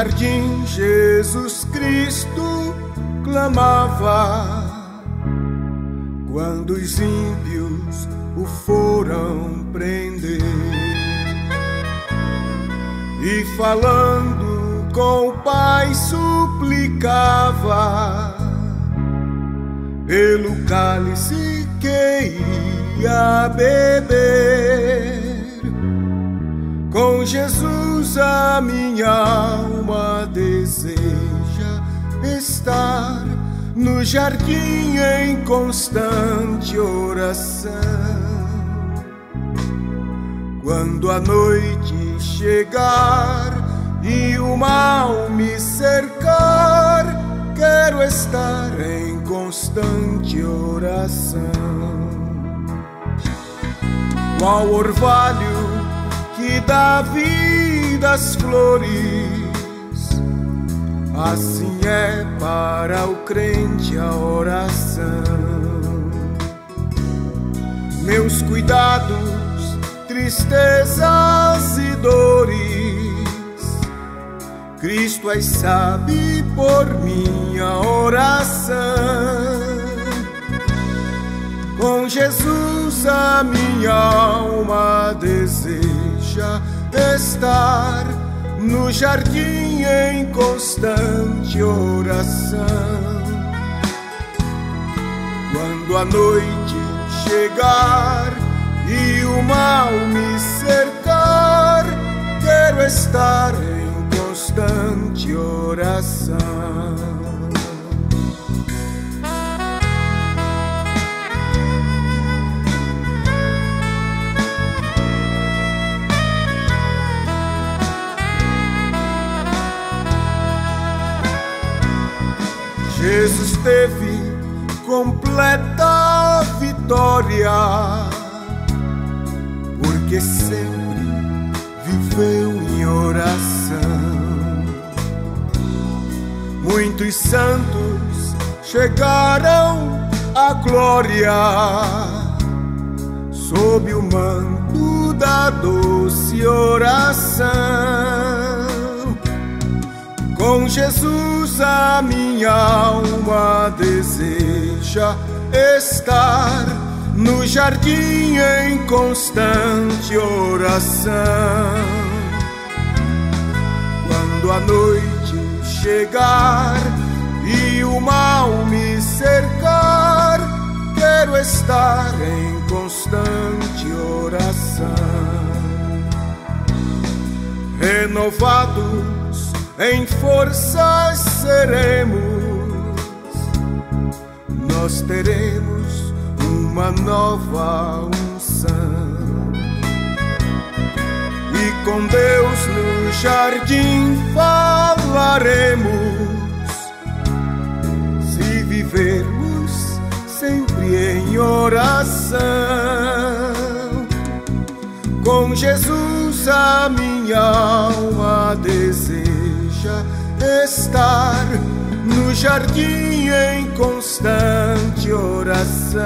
No jardim em constante oração. Quando a noite chegar e o mal me cercar, quero estar em constante oração. Qual orvalho que dá vida às flores, assim é para o crente a oração. Meus cuidados, tristezas e dores, Cristo as sabe por minha oração. Com Jesus a minha alma deseja estar no jardim em constante oração. Quando a noite chegar e o mal me cercar, quero estar em constante oração. Jesus teve completa vitória, porque sempre viveu em oração. Muitos santos chegaram à glória sob o manto da doce oração. Com Jesus a minha alma deseja deseja estar no jardim em constante oração. Quando a noite chegar e o mal me cercar, quero estar em constante oração. Renovados em forças seremos, nós teremos uma nova unção. E com Deus no jardim falaremos, se vivermos sempre em oração. Com Jesus a minha alma deseja estar no jardim em constante oração.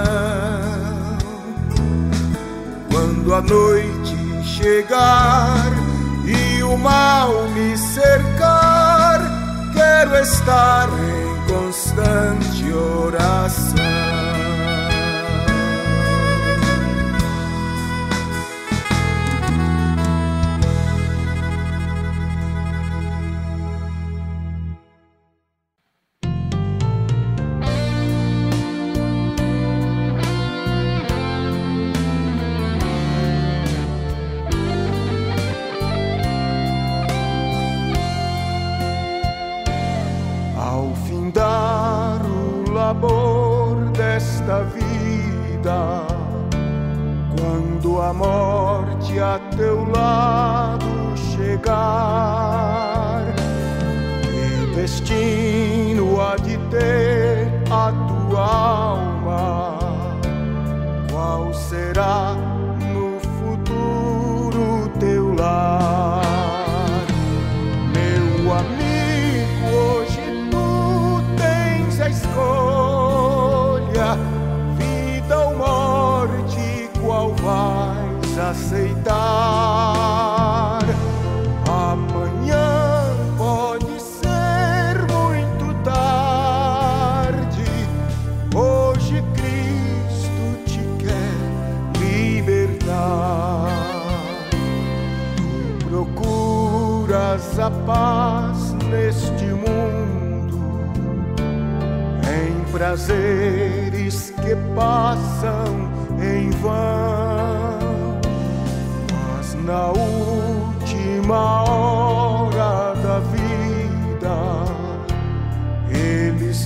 Quando a noite chegar e o mal me cercar, quero estar em constante oração.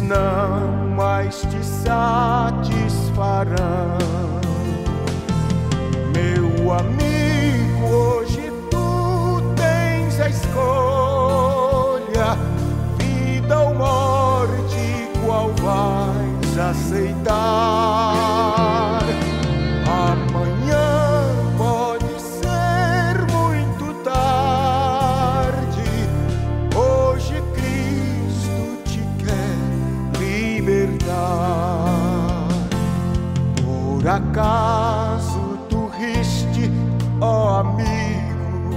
não mais te satisfarão, meu amigo. acaso tu riste, ó amigo,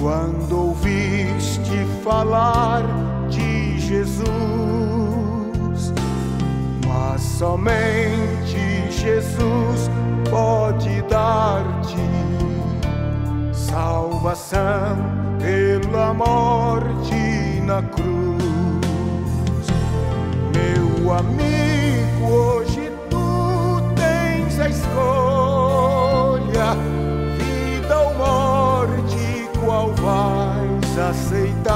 quando ouviste falar de Jesus? Mas somente Jesus pode dar-te salvação pela morte na cruz, meu amigo quis aceitar.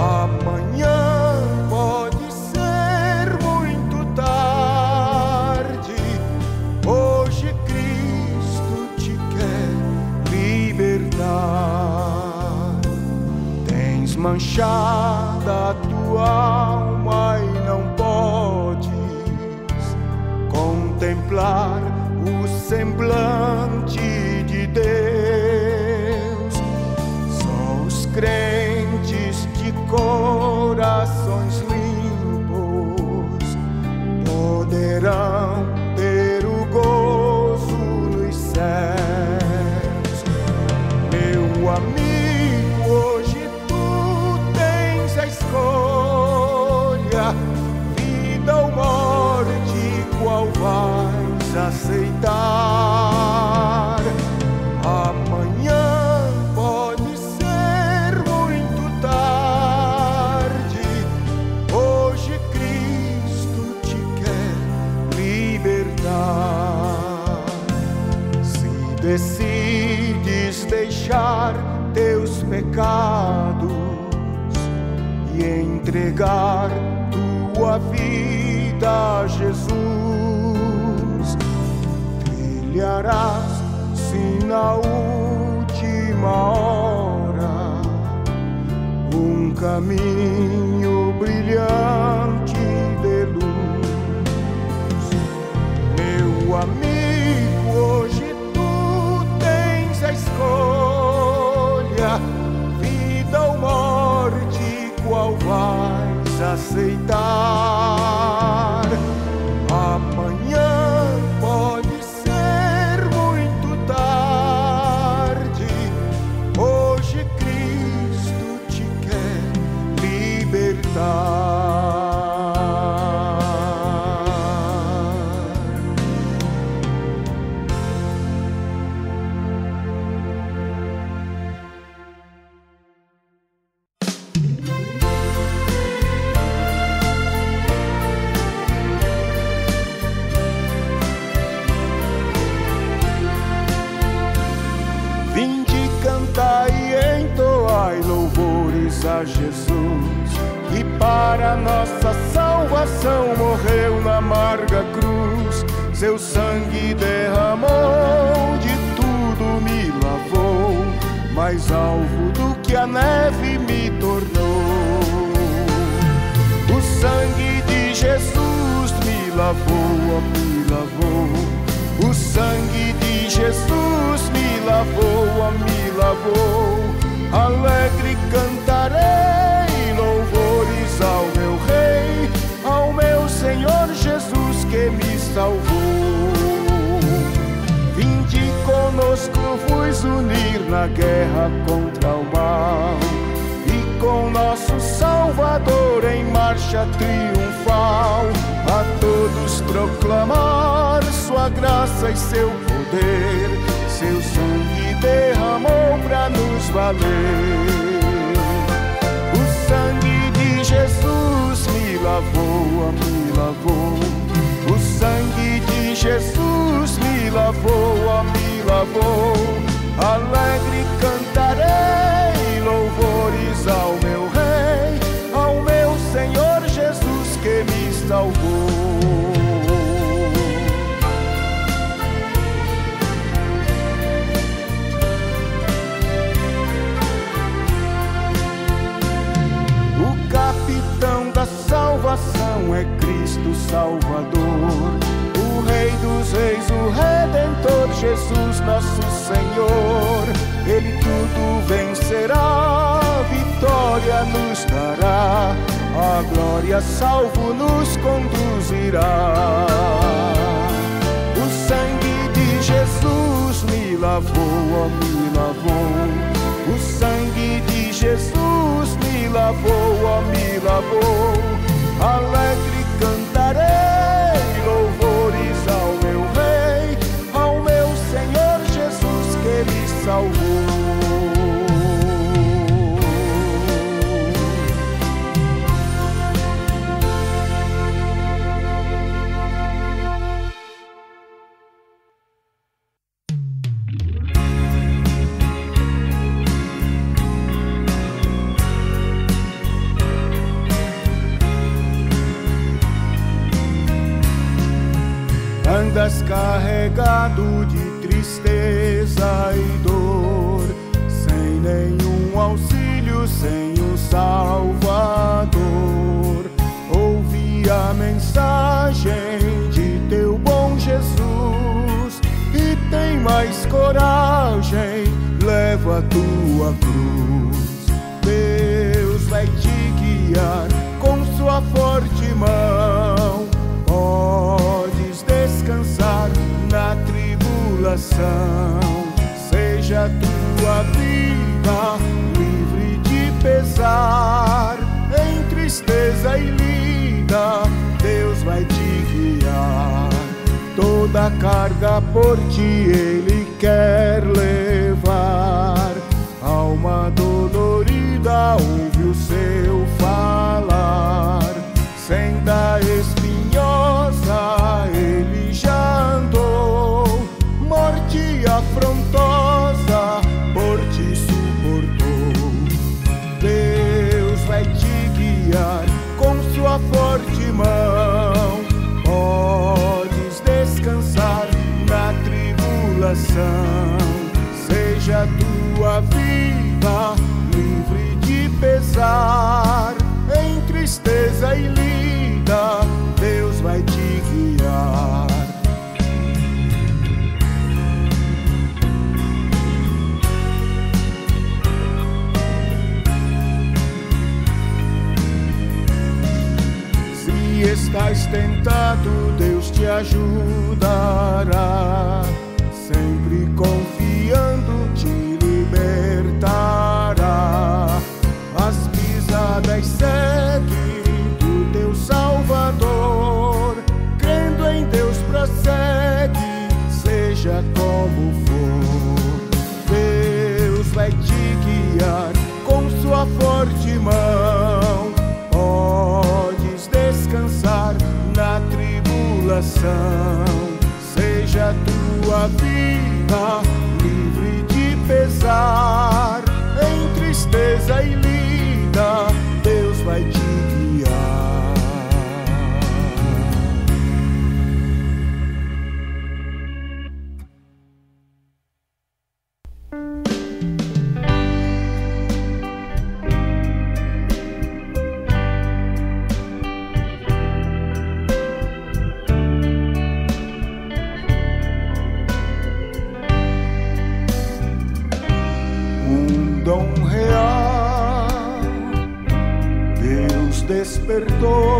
Amanhã pode ser muito tarde. Hoje Cristo te quer libertar. Tens manchada a tua alma e não podes contemplar o semblante pecados e entregar tua vida a Jesus, trilharás sim na última hora um caminho brilhante vais aceitar? Nossa salvação morreu na amarga cruz. Seu sangue derramou, de tudo me lavou, mais alvo do que a neve me tornou. O sangue de Jesus me lavou, me lavou. O sangue de Jesus me lavou, me lavou. Alegre cantarei salvou. Vinde conosco vos unir na guerra contra o mal e com nosso Salvador em marcha triunfal, a todos proclamar sua graça e seu poder, seu sangue derramou para nos valer. O sangue de Jesus me lavou, me lavou. Sangue de Jesus me lavou, me lavou. Alegre cantarei louvores ao meu Rei, ao meu Senhor Jesus que me salvou. O capitão da salvação é Salvador, o Rei dos Reis, o Redentor, Jesus nosso Senhor. Ele tudo vencerá, vitória nos dará, a glória salvo nos conduzirá. O sangue de Jesus me lavou, me lavou. O sangue de Jesus me lavou, me lavou. Alegre cantarei tribulação. Seja tua vida livre de pesar. Entre tristeza e lida, Deus vai te guiar. Toda carga por ti Ele quer levar. Alma dolorida, ouve o seu tribulação. Seja tua vida livre de pesar. Em tristeza e lida, Deus vai te guiar. Se estás tentado, Deus te ajudará. Pisadas segue do teu Salvador. perdón.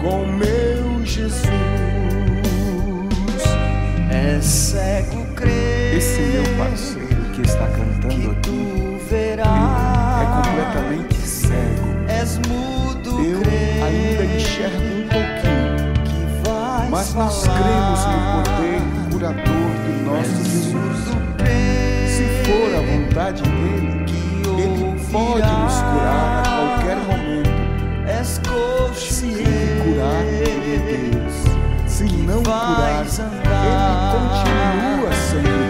Com meu Jesus. É cego crer Esse meu parceiro que está cantando que aqui tu verás. é completamente cego. És mudo Eu crer ainda enxergo um pouquinho, que vais mas nós cremos no poder curador do nosso Jesus. Crer Se for a vontade dele, que ele pode nos curar a qualquer momento. És coxo curar, é Deus. Se não curar, ele continua sendo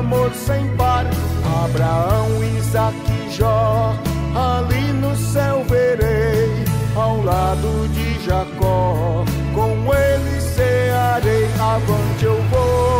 amor sem par. Abraão, Isaac e Jó, ali no céu verei, ao lado de Jacó, com ele cearei. Avante eu vou,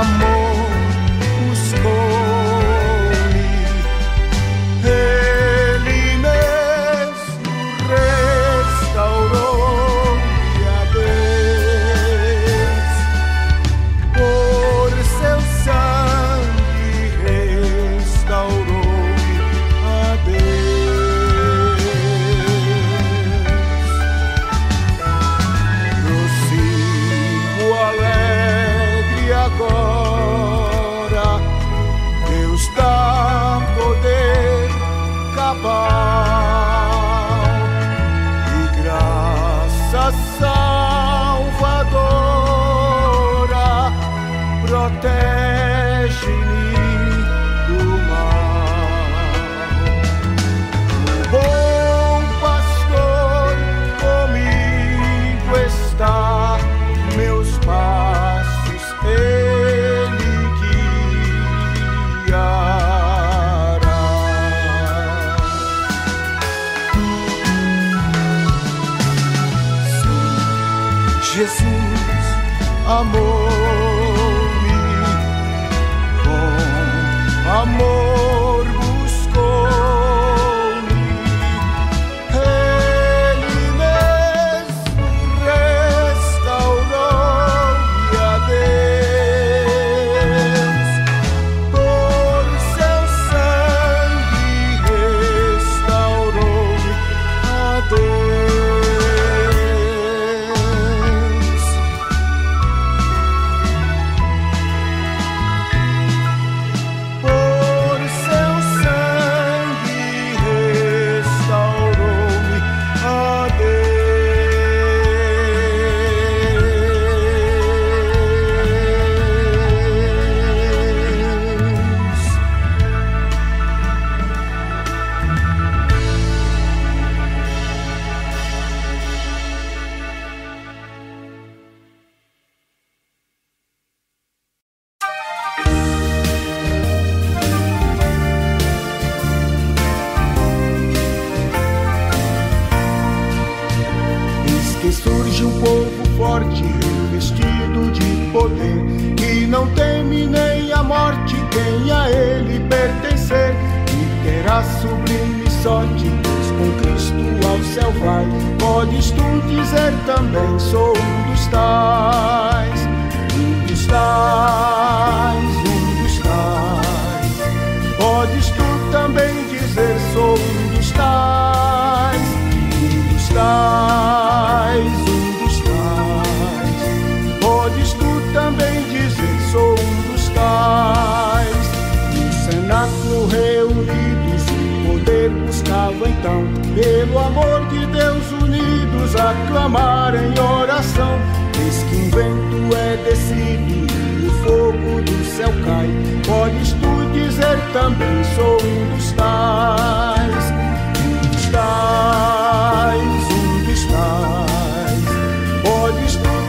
amor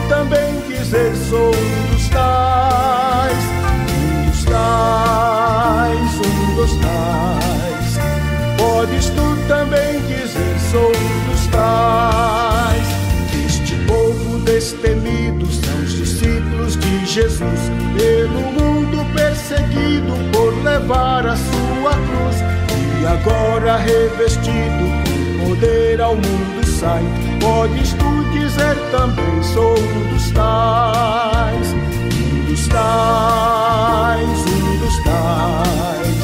também dizer, sou um dos tais, um dos tais, um dos tais. Podes tu também dizer, sou um dos tais. Este povo destemido são os discípulos de Jesus, pelo mundo perseguido por levar a sua cruz. E agora revestido poder ao mundo sai. Podes tu dizer também, sou um dos tais, um dos tais, um dos tais.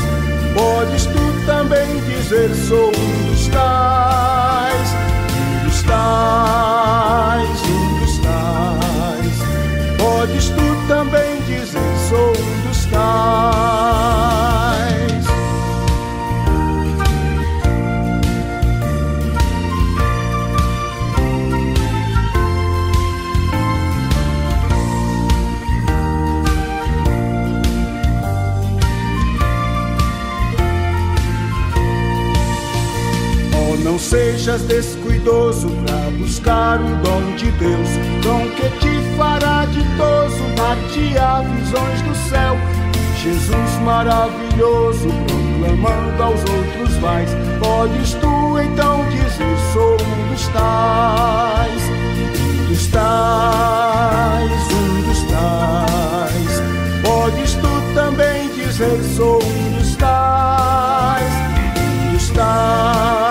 Podes tu também dizer, sou um dos tais, um dos tais, um dos tais. Podes tu também dizer, sou um dos tais. Não sejas descuidoso pra buscar o dom de Deus, dom que te fará ditoso, dar-te-á visões do céu. Jesus maravilhoso, proclamando aos outros vais. Podes tu então dizer: sou um dos tais, um dos tais, um dos tais. Podes tu também dizer: sou um dos tais, um dos tais,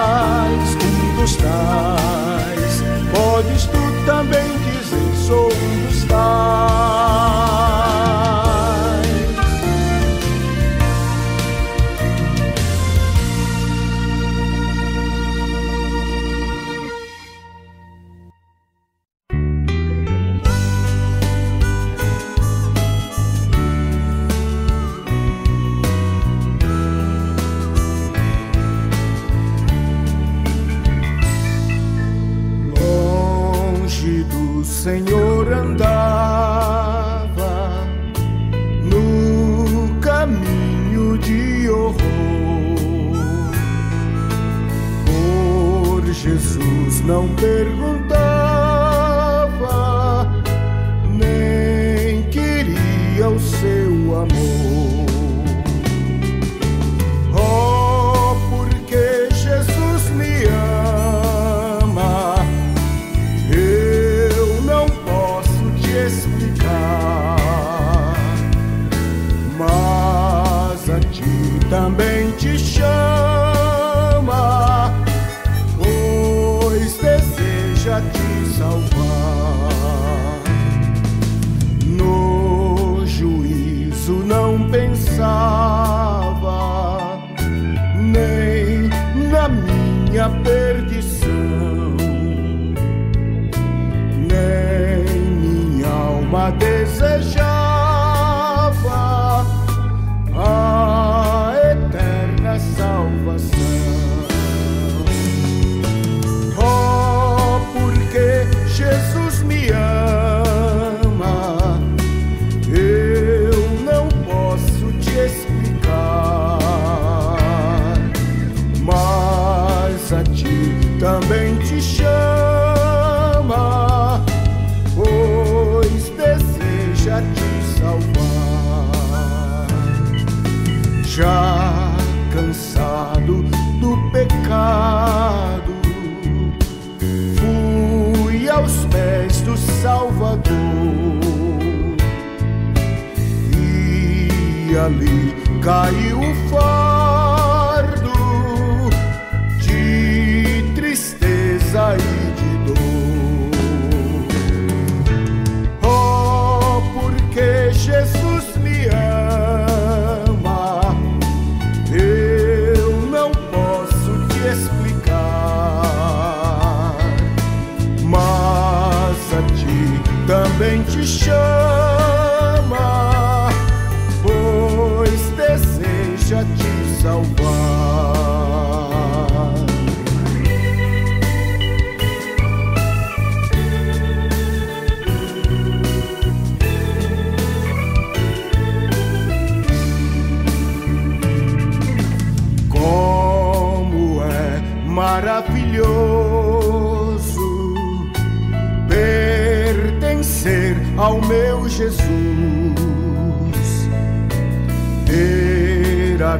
caiu.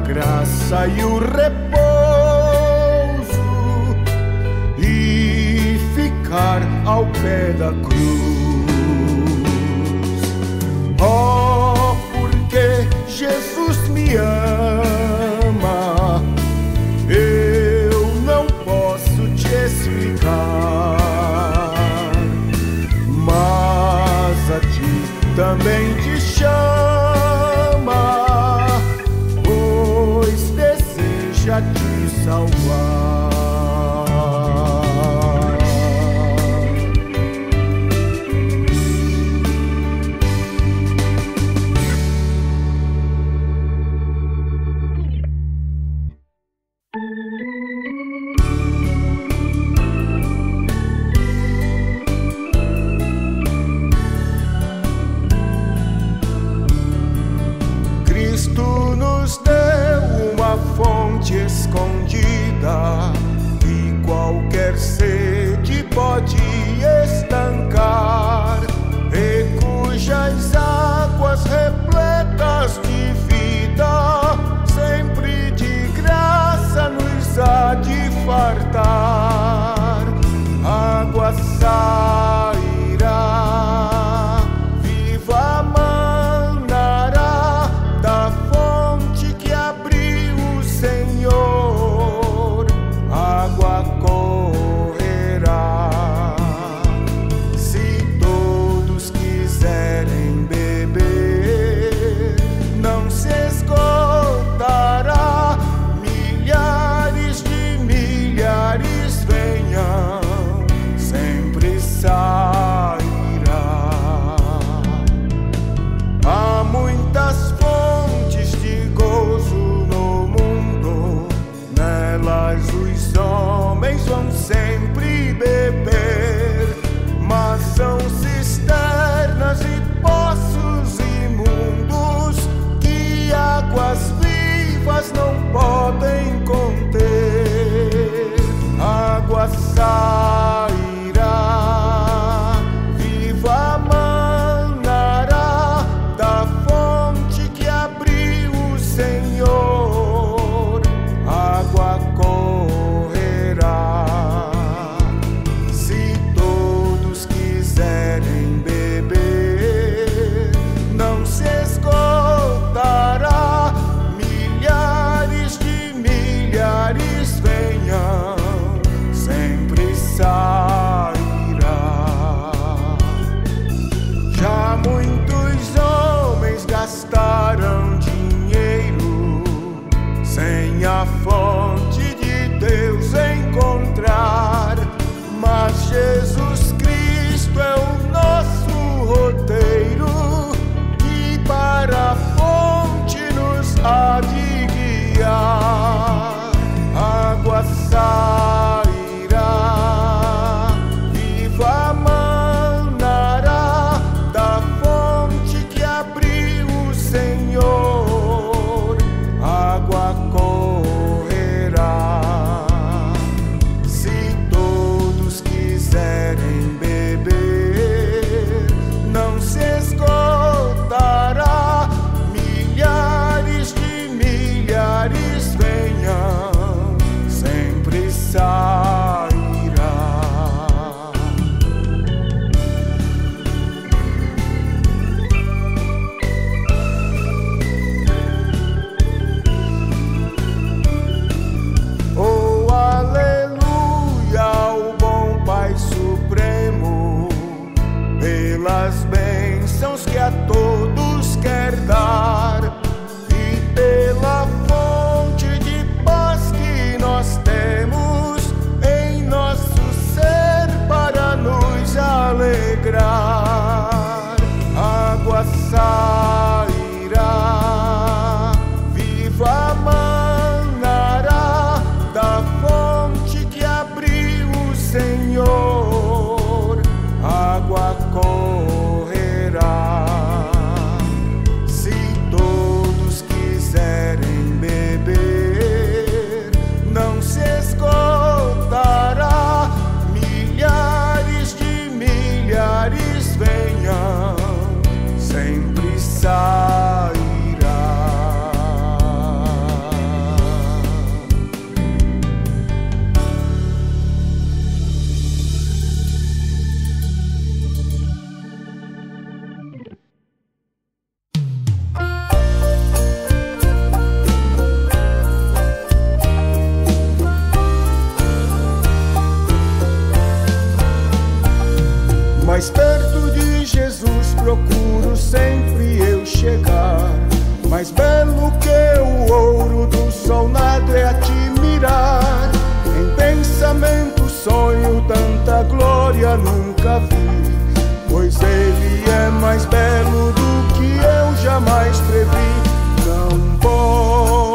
graça e o repouso e ficar ao pé da cruz. Oh, porque Jesus me ama procuro sempre eu chegar. Mais belo que o ouro do sol, nada é a te mirar. Em pensamento, sonho, tanta glória nunca vi. Pois ele é mais belo do que eu jamais previ. Não posso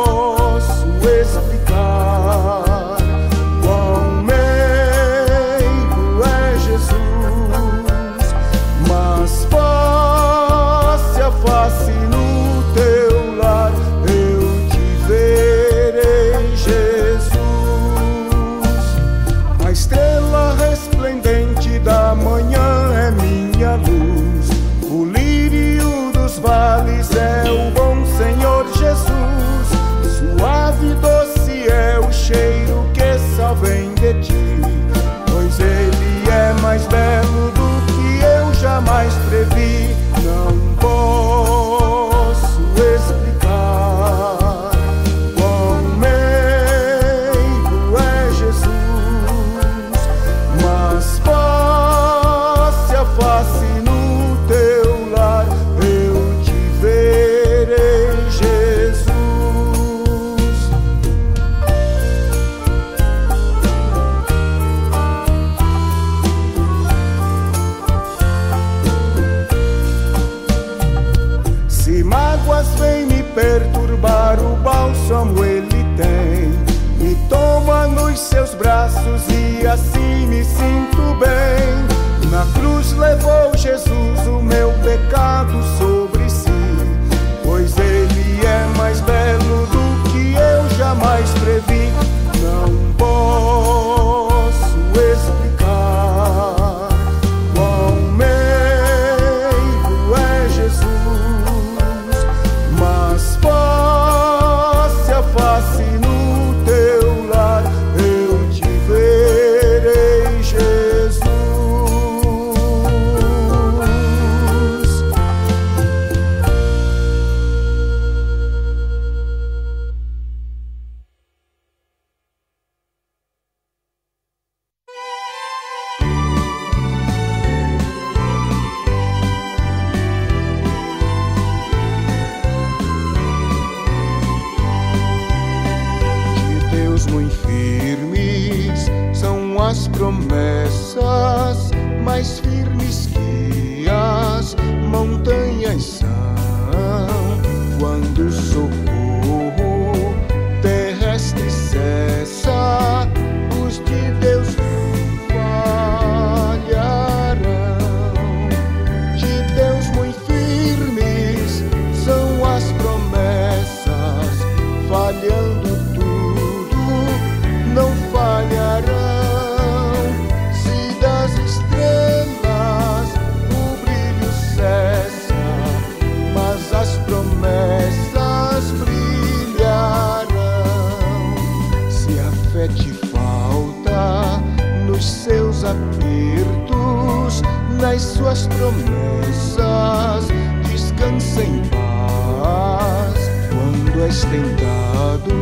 virtudes, nas suas promessas, descansa em paz. Quando és tentado,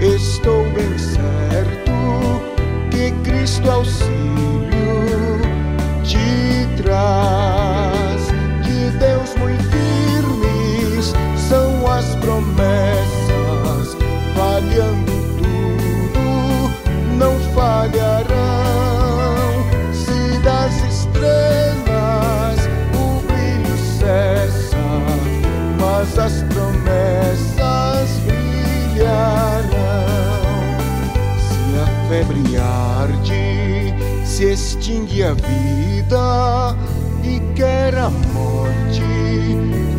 estou bem certo que Cristo auxílio te traz. De Deus muito firmes são as promessas, falhando se extingue a vida e quer a morte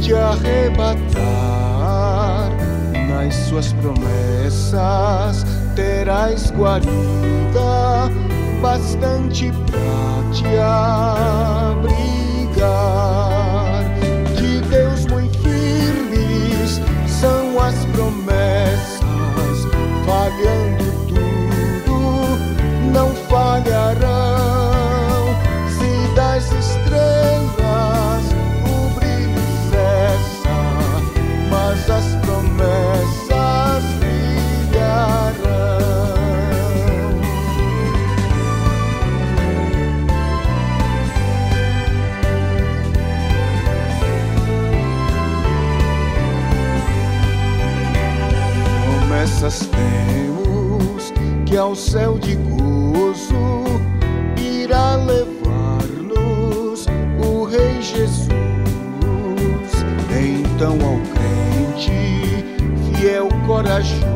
te arrebatar. Nas suas promessas terás guarida bastante pra te abrigar. De Deus muito firmes são as promessas, falhando tudo, não falhará. promessas temos que ao céu de gozo irá levar-nos o Rei Jesus. Então ao crente fiel corajoso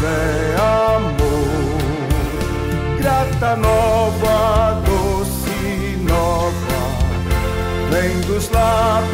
sem amor. Grata nova, doce nova, vem dos lábios.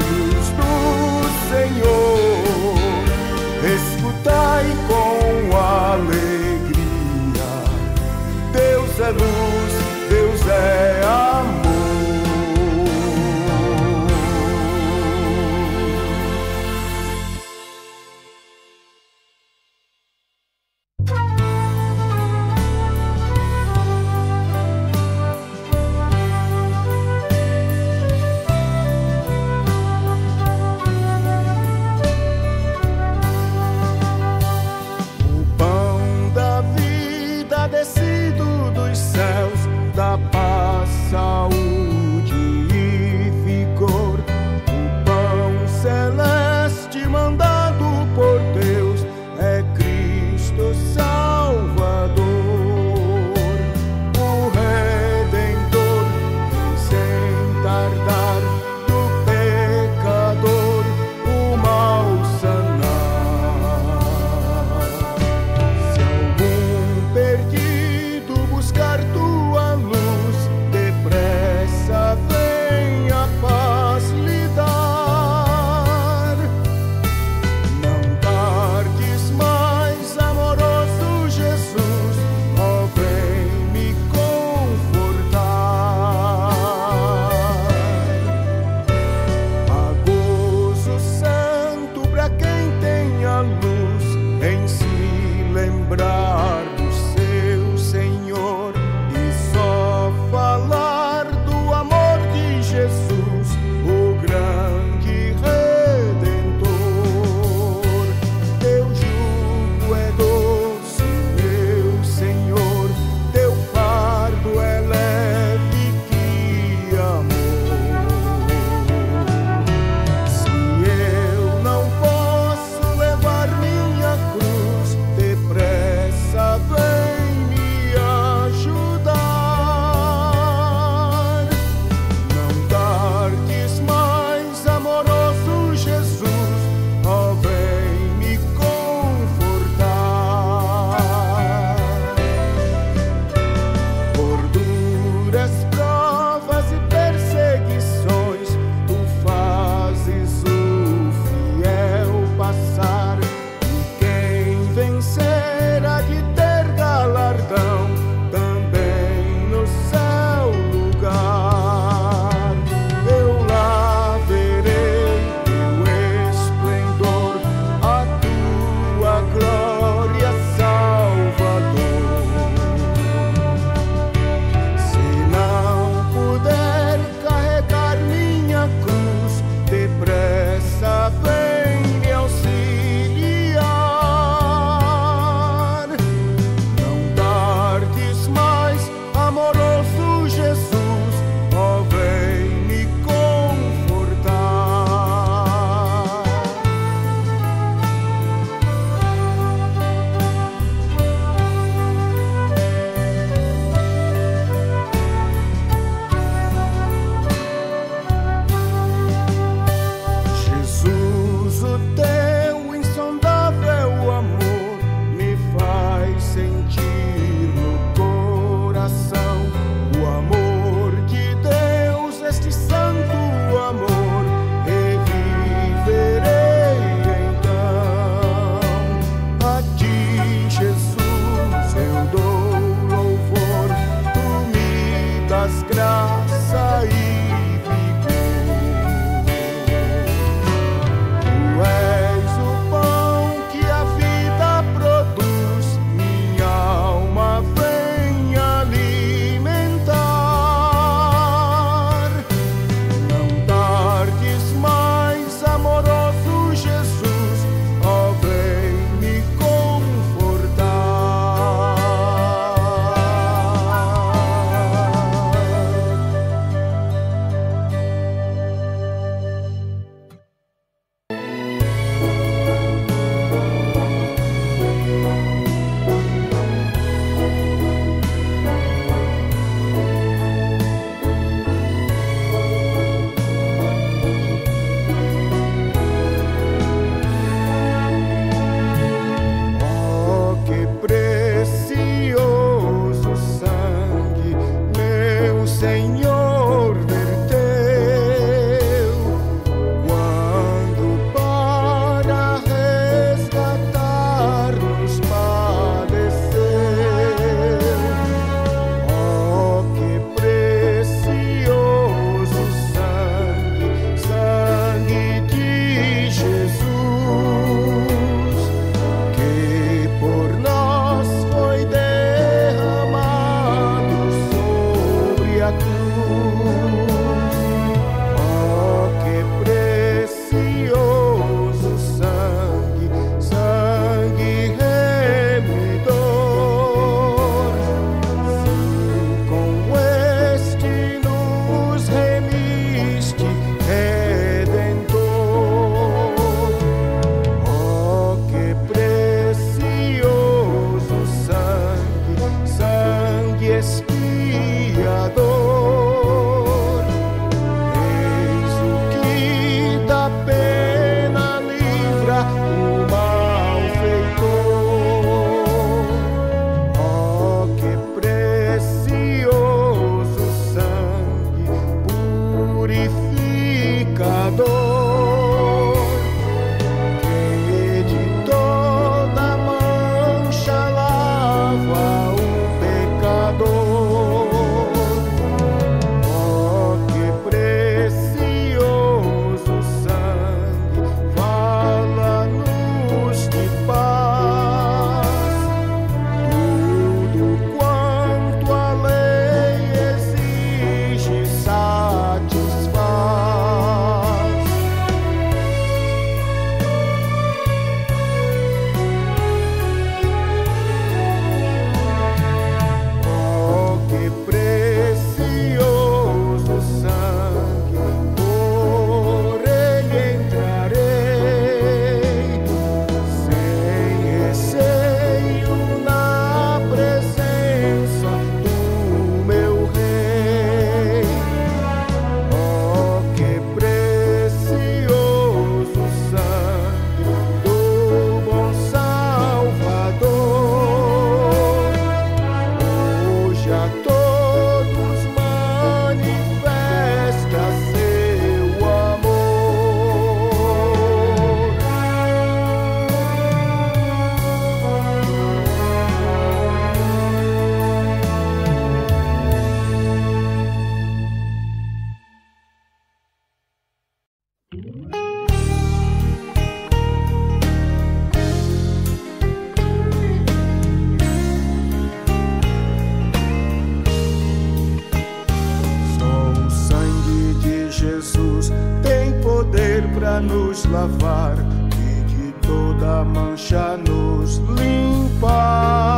lavar e de toda mancha nos limpar.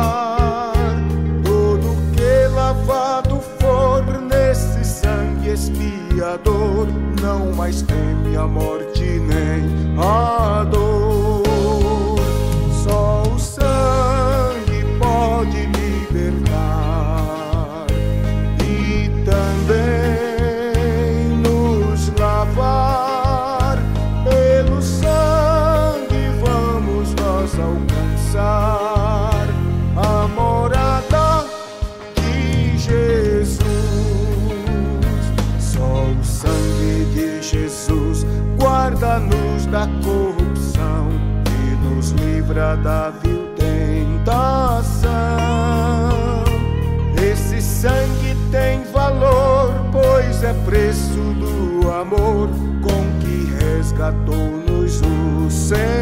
Todo que lavado for nesse sangue expiador, não mais teme a morte nem a dor. say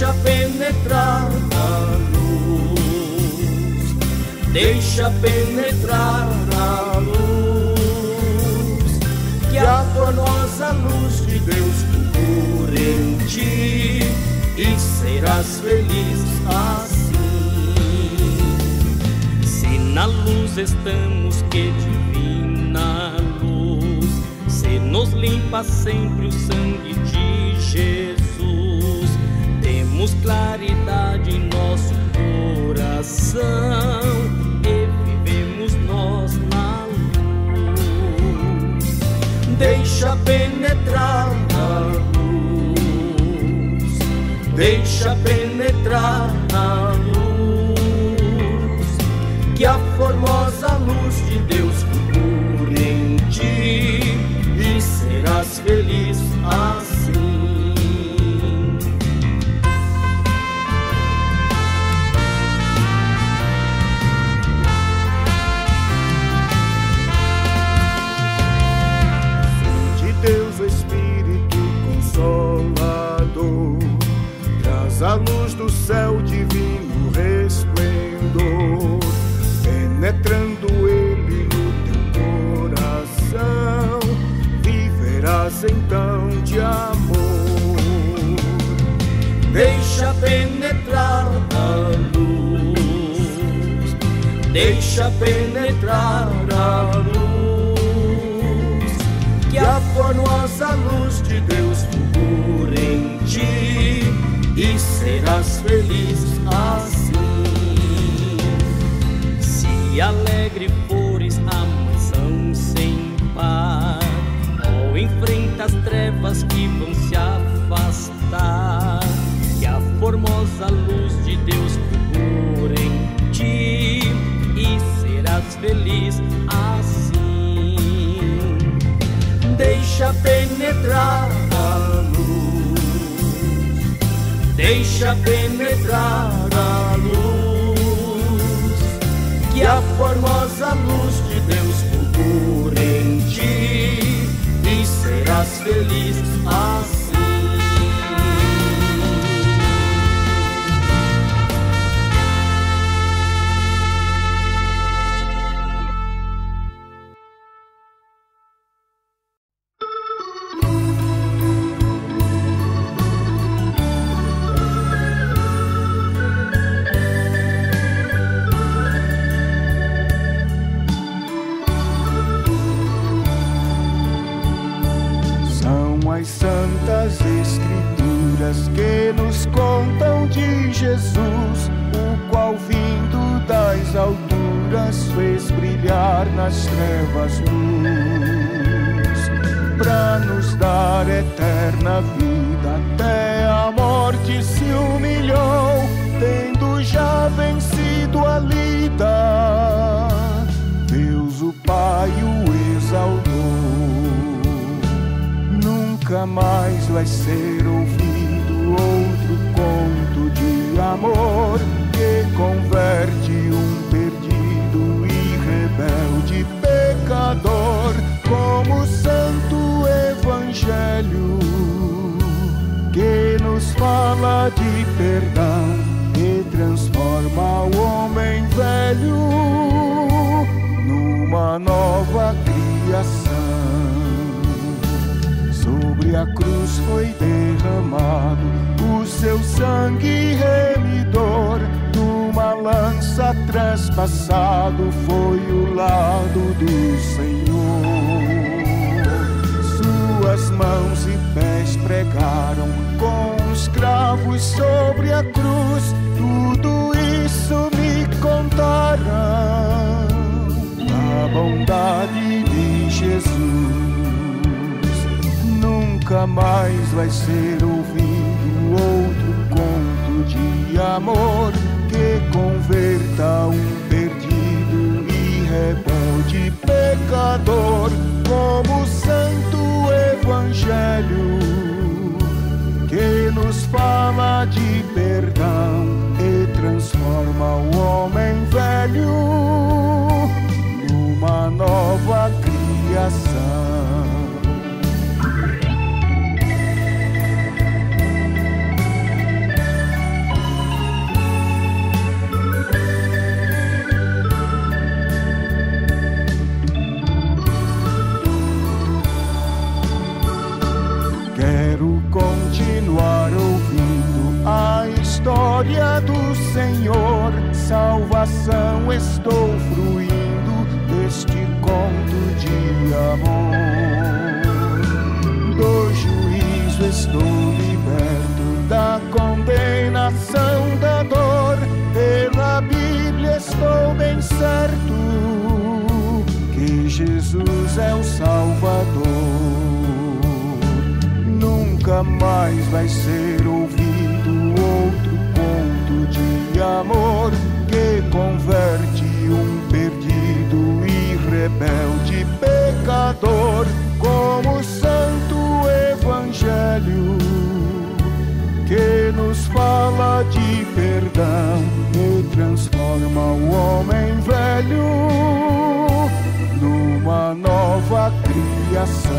deixa penetrar a luz, deixa penetrar a luz, que a formosa luz de Deus cura em ti e serás feliz assim. Se na luz estamos, que divina luz, se nos limpa sempre o sangue de Jesus somos claridade em nosso coração e vivemos nós na luz. Deixa penetrar na luz, deixa penetrar na luz. deixa penetrar a luz, que a formosa luz de Deus fulgure em ti e serás feliz assim. Se alegre fores a mansão sem par, ou enfrenta as trevas que vão se afastar, que a formosa luz de Deus deixa penetrar a luz, deixa penetrar a luz, que a formosa luz de Deus fulgura em ti e serás feliz assim. jamais vai ser ouvido outro conto de amor que converte um perdido e rebelde pecador como o santo evangelho que nos fala de perdão e transforma o homem velho numa nova a cruz foi derramado o seu sangue remidor. Numa lança trespassado foi o lado do Senhor. Suas mãos e pés pregaram com os cravos sobre a cruz. Tudo isso me contaram. A bondade de Jesus nunca mais vai ser ouvido outro conto de amor que converta um perdido e rebelde pecador como o santo evangelho que nos fala de perdão e transforma o homem velho numa nova criação. glória do Senhor, salvação estou fruindo deste conto de amor. Do juízo estou liberto, da condenação da dor, pela Bíblia estou bem certo que Jesus é o Salvador. Nunca mais vai ser ouvido de amor que converte um perdido e rebelde pecador, como o santo evangelho que nos fala de perdão e transforma o homem velho numa nova criação.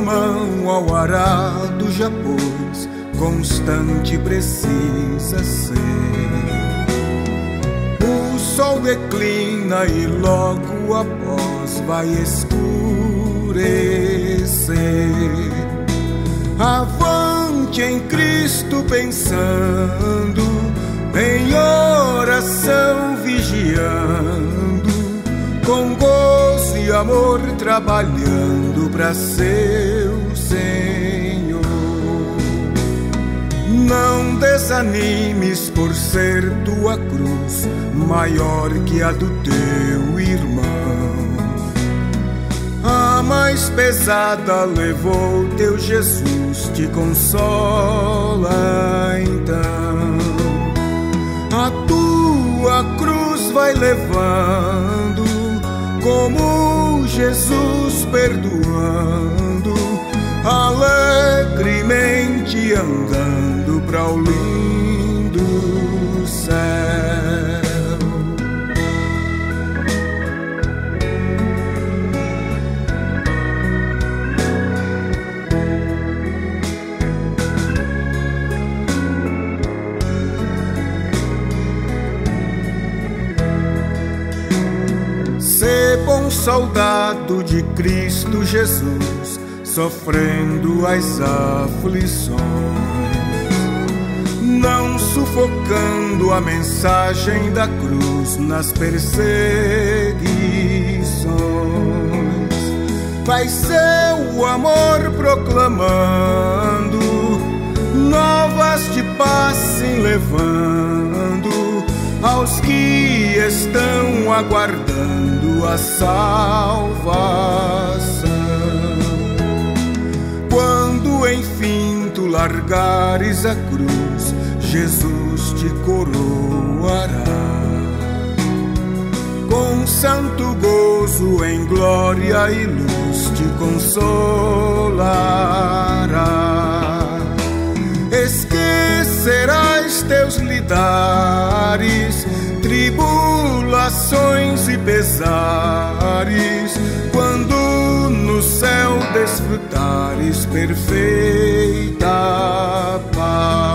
Mão ao arado já pôs, constante precisa ser. O sol declina e logo após vai escurecer. Avante em Cristo pensando, em oração vigiando, com gozo e amor trabalhando para seu Senhor. Não desanimes por ser tua cruz maior que a do teu irmão. A mais pesada levou teu Jesus, te consola então. A tua cruz vai levando, como Jesus perdoando, alegremente andando para o lindo céu. Soldado de Cristo Jesus, sofrendo as aflições, não sufocando a mensagem da cruz nas perseguições. Vai seu amor proclamando, novas de paz se levando aos que estão aguardando a salvação. Quando enfim tu largares a cruz, Jesus te coroará. Com santo gozo em glória e luz te consolará. Esquecerás teus lidares, tribulações e pesares, quando no céu desfrutares perfeita paz.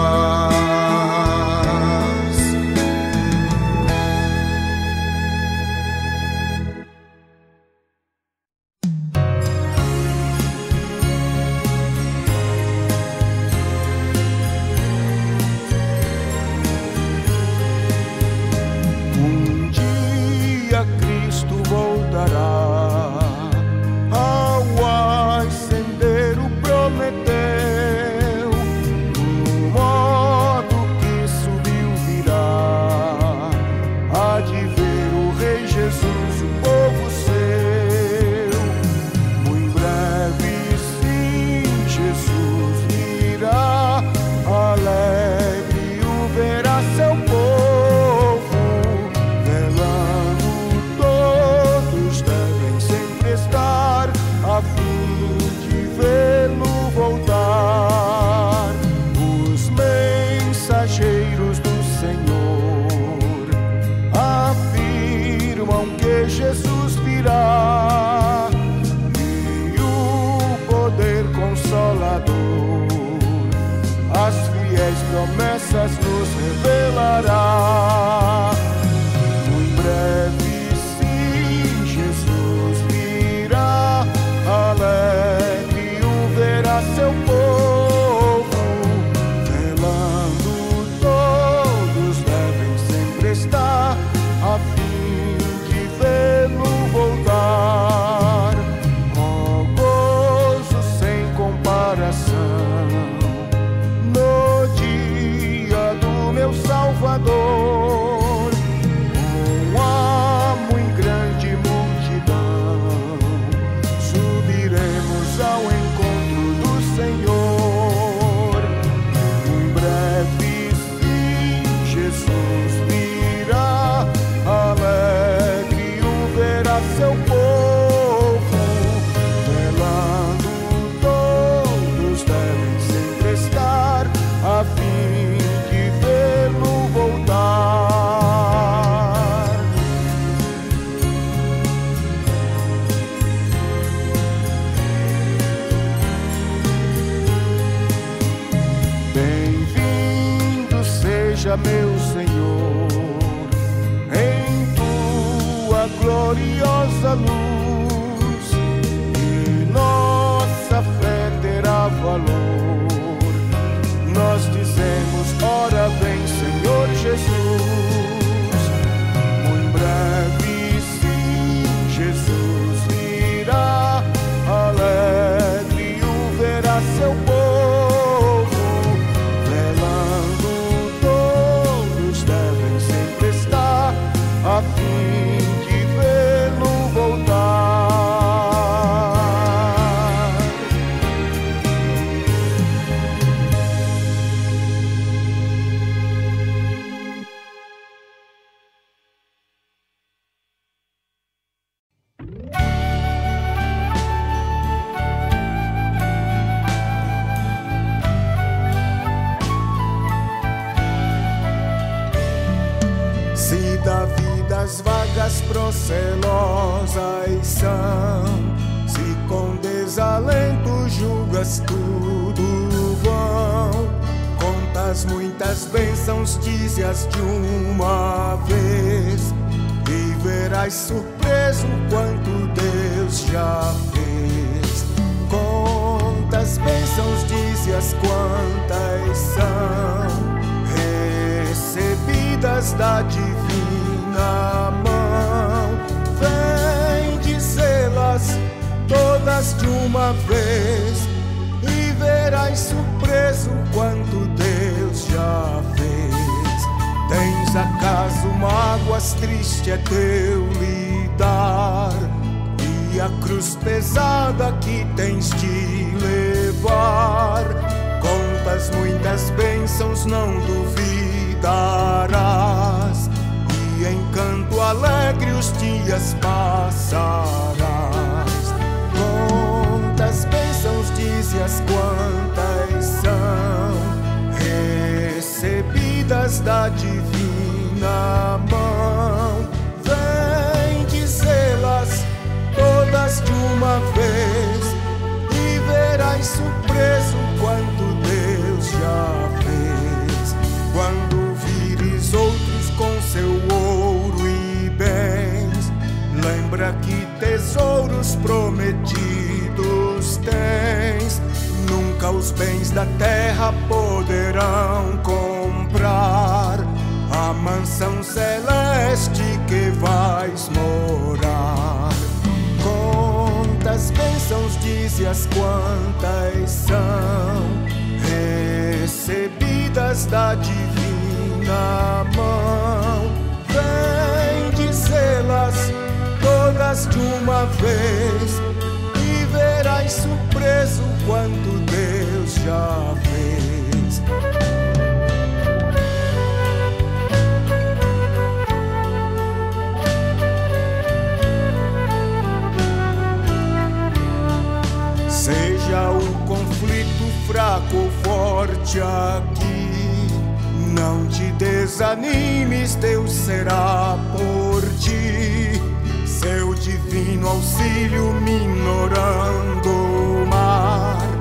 vez e verás surpreso quanto Deus já fez. Tens acaso mágoas, triste é teu lidar, e a cruz pesada que tens de levar. Contas muitas bênçãos, não duvidarás, e em canto alegre os dias passarás. notícias quantas são recebidas da divina mão. Vem dizê-las todas de uma vez e verás surpreso quanto Deus já fez. Quando vires outros com seu ouro e bens, lembra que tesouros prometidos tem nunca os bens da terra poderão comprar a mansão celeste que vais morar. Quantas bênçãos dizias quantas são recebidas da divina mão? Vem dizê-las todas de uma vez e verás surpreso quando Deus já fez. Seja o conflito fraco ou forte aqui, não te desanimes, Deus será por ti. Seu divino auxílio minorando o mar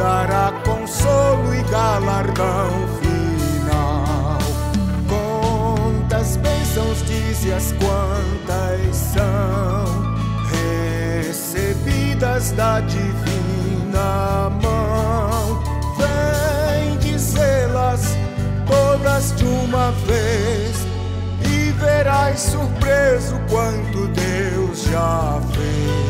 dará consolo e galardão final. Quantas bênçãos dizias, quantas são recebidas da divina mão. Vem dizê-las todas de uma vez e verás surpreso quanto Deus já fez.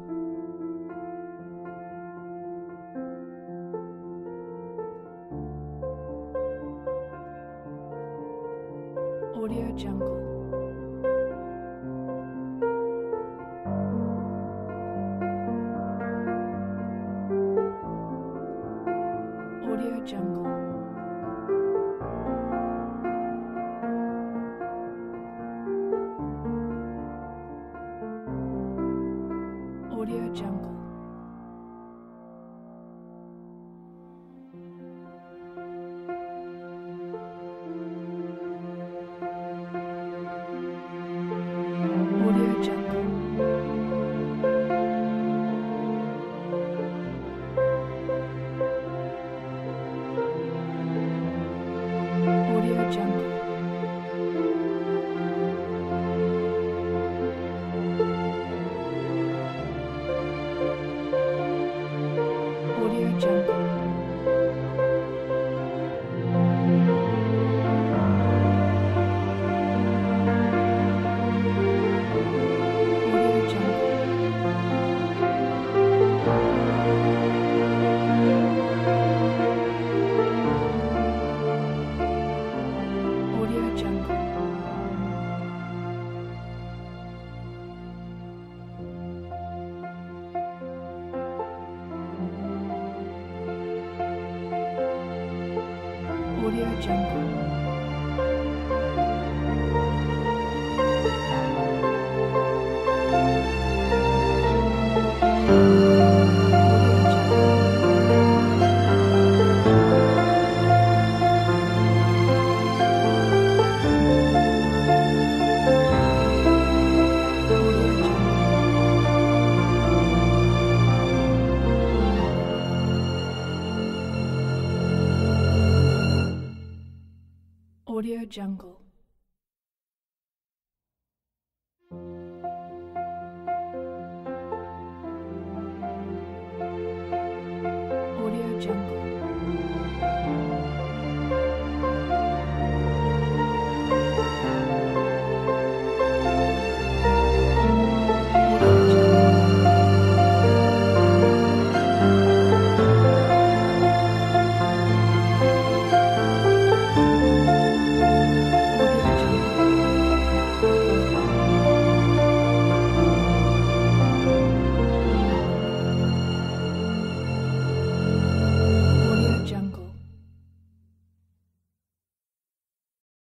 Audio Jungle.